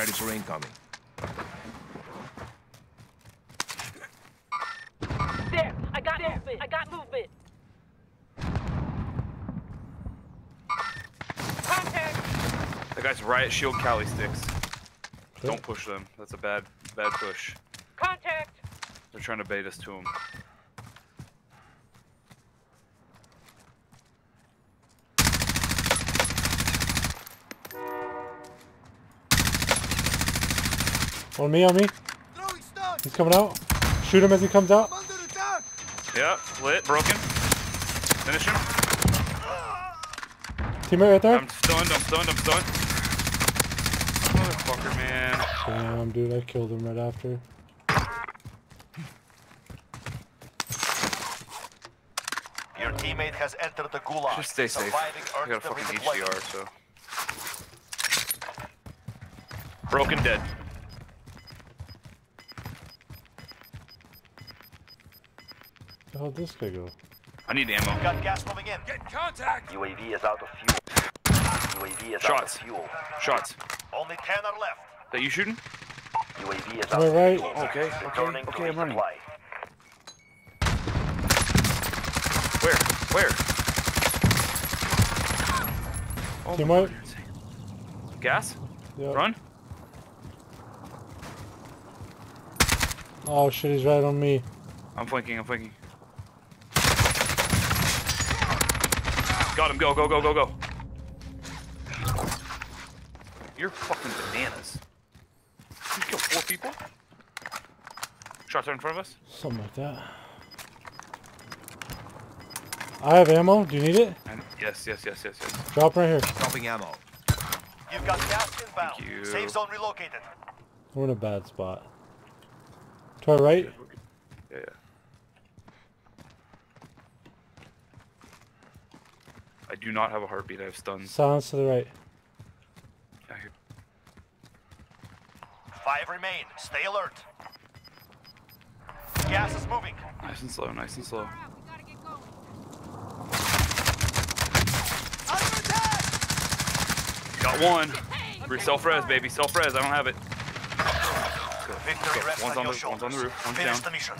ready for incoming. There! I got movement! I got movement! Contact! That guy's riot shield Kali sticks. Don't push them. That's a bad, bad push. Contact! They're trying to bait us to him. On me, on me. He's coming out. Shoot him as he comes out. Yeah, lit, broken. Finish him. Teammate right there. I'm stunned, I'm stunned, I'm stunned. Motherfucker, man. Damn, dude, I killed him right after. Your teammate has entered the gulag. Just stay safe. Surviving I got a fucking. HDR, so. Broken dead. How'd this guy go? I need ammo. Got gas moving in. UAV is out of fuel. UAV is Shots. out of fuel. Shots. Only 10 are left. That you shooting? UAV is To out my of right. fuel. Okay, okay, Returning okay, to I'm running. resupply. Where? Where? Oh, Team my white. Gas? Yep. Run? Oh shit, he's right on me. I'm flanking, I'm flanking. Got him, go, go, go, go, go. You're fucking bananas. You killed four people? Shots are in front of us? Something like that. I have ammo. Do you need it? And yes, yes, yes, yes, yes. Drop right here. Dropping ammo. You've got gas inbound. Thank you. Safe zone relocated. We're in a bad spot. To our right. Yeah, yeah. I do not have a heartbeat, I have stuns. Silence to the right. I hear- Five remain. Stay alert. Gas is moving. Nice and slow, nice and slow. Got one. Self-res, baby, self-res, I don't have it. Victory Go. rests One's on on your the- one's on the roof, one's Finish down. the mission.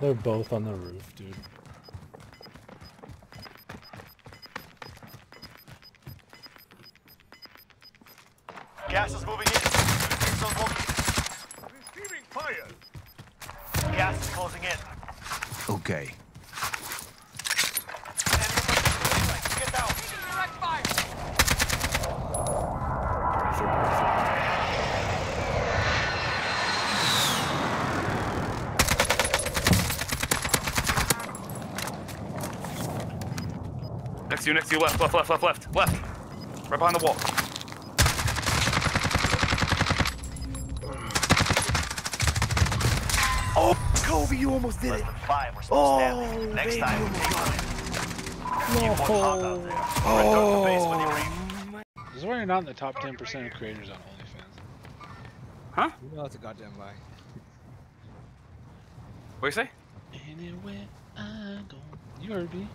They're both on the roof, dude. Gas is moving in. Safe. Receiving fire. Gas is closing in. Okay. Get down. Next to you, next to you, left, left, left, left, left, left. Right behind the wall. Oh, Kobe, you almost did Less it. than five. We're still standing. Next baby. time, we take on it. Keep one hot out there. Oh. Return to base when you reach. This is why you're not in the top 10% of creators on OnlyFans. Huh? You know that's a goddamn lie. What do you say? Anywhere I go. You heard me.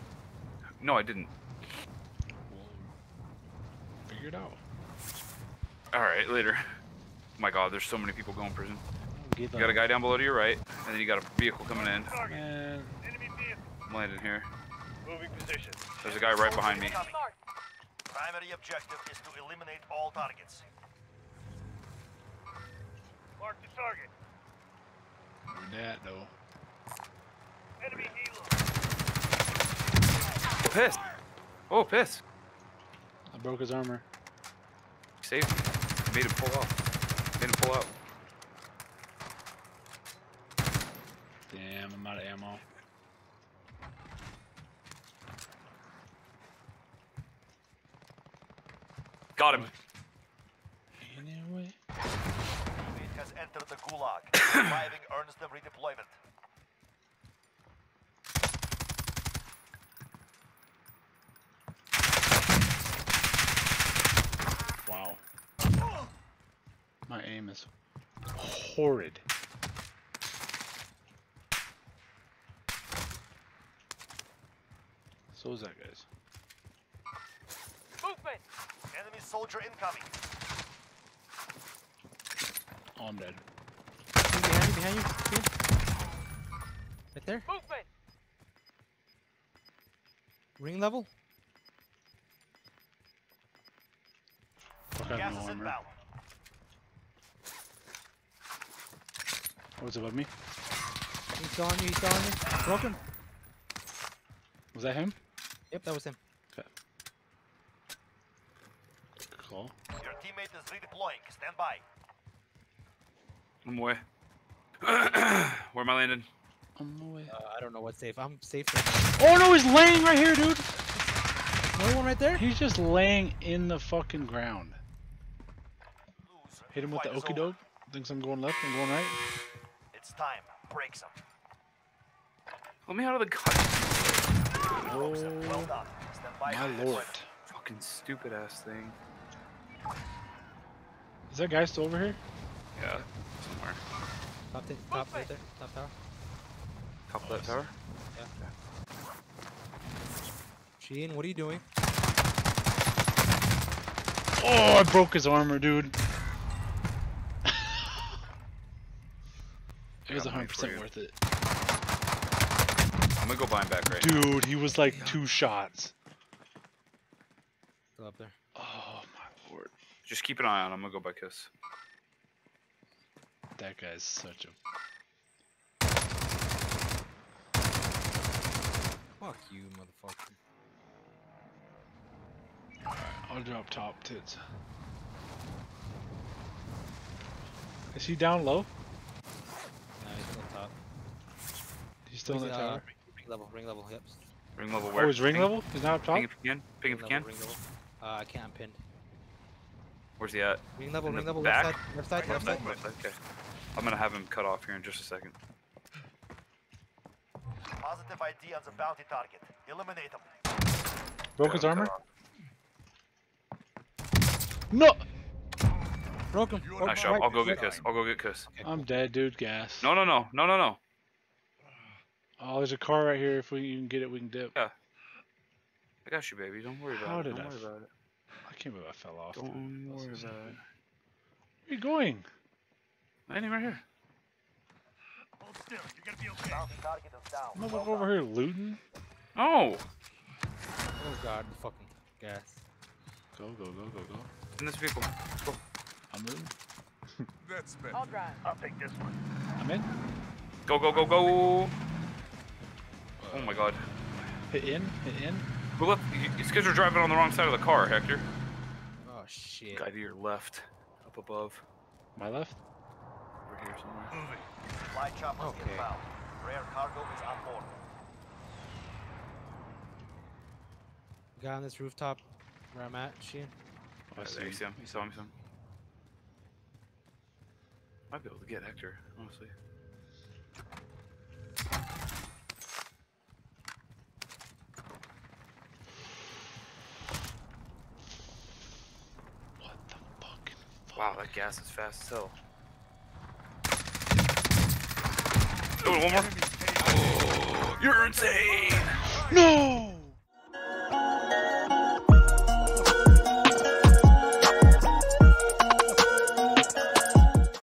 No, I didn't. Well, figure it out. All right, later. Oh my God, there's so many people going prison. You got a guy down below to your right, and then you got a vehicle coming in. Man, I'm landing here. Moving position. There's a guy right behind me. Primary objective is to eliminate all targets. Mark the target. you're that though. Enemy helo. Oh, piss. Oh, piss. I broke his armor. Saved me. Made him pull off. Made him pull out. Damn, I'm out of ammo. Got him. Anyway. Teammate has entered the gulag. Surviving earns them redeployment. My aim is horrid. So is that guy's. Movement. Enemy soldier incoming. Oh, I'm dead. Behind you, behind you. Here. Right there. Movement. Ring level. Fuck, I Gas have no is armor. Oh, it's above me. He's still on you. He's still on you. Broken. Was that him? Yep, that was him. Cool. Your teammate is redeploying. Stand by. I'm away. Where am I landing? On the way. Uh, I don't know what's safe. I'm safe. Oh no, he's laying right here, dude. Another one right there. He's just laying in the fucking ground. Hit him with the Fight is okey doke. Thinks I'm going left. I'm going right. It's time. Break some. Let me out of the gun. Oh Well done. Stand by. my lord. deployment. Fucking stupid ass thing. Is that guy still over here? Yeah, somewhere. Top, t- top right there. Top tower. Top of that tower. Yeah. Sheen, what are you doing? Oh, I broke his armor, dude. Was got money for 100% worth it. I'm gonna go buy him back right now. Dude, he was like two shots. Still up there. Oh my lord. Just keep an eye on him. I'm gonna go buy Kiss. That guy's such a. Fuck you, motherfucker. I'll drop top tits. Is he down low? Nah, he's still top. He's still in the He's, uh, tower. Ring level, ring level, yep. Ring level where? Oh, his ring Ping- level? He's not up top? Ping if you can. Ping if you ring can. ring level. Uh, I can't pin. Where's he at? Ring level, In ring level, back? left side, left side, left side. Left side, Okay. I'm gonna have him cut off here in just a second. Positive ID on the bounty target. Eliminate them. Broke Yeah, his armor? No! Broke him. Broke Nice him. job. Right, I'll go get Kiss. I'll go get Kiss. I'm dead, dude. Gas. No, no, no, no, no, no. Oh, there's a car right here. If we can get it, we can dip. Yeah. I got you, baby. Don't worry about How it. did Don't I worry about it. I can't believe I fell off. Don't This worry about it. Where are you going? Landing right here. Hold still. You're gonna be okay. Bounty target is down. I'm Well not over done. here looting. Oh, Oh god, the fucking gas. Go, go, go, go, go. in this vehicle. I'm looting. That's better. I'll drive. I'll take this one. I'm in. Go, go, go, go. Oh my God. Hit in, hit in. Who left? You, you guys are driving on the wrong side of the car, Hector. Oh shit. Guy to your left, up above, My left. over here somewhere. Moving. Supply choppers Okay. inbound. Rare cargo is on board. Guy on this rooftop where I'm at, Sheen. Oh, I see there, you him. see him? You saw him? You saw him? Might be able to get Hector, honestly. What the fucking fuck? Wow, that gas is fast as hell. Oh, one more. you're insane. No!